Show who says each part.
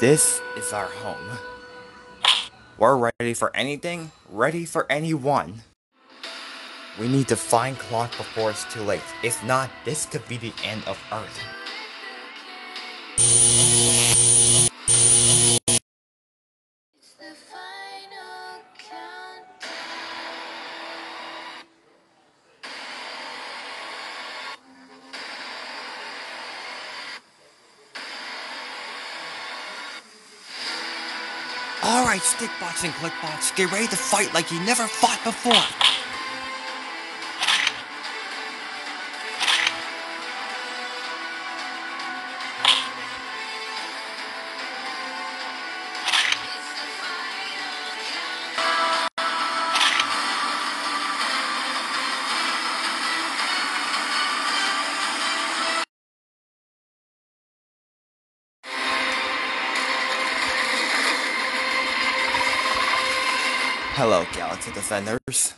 Speaker 1: This is our home. We're ready for anything, ready for anyone. We need to find Clark before it's too late. If not, this could be the end of Earth. Alright, Stikbots and Klikbots, get ready to fight like you never fought before. Hello, Galaxy Defenders.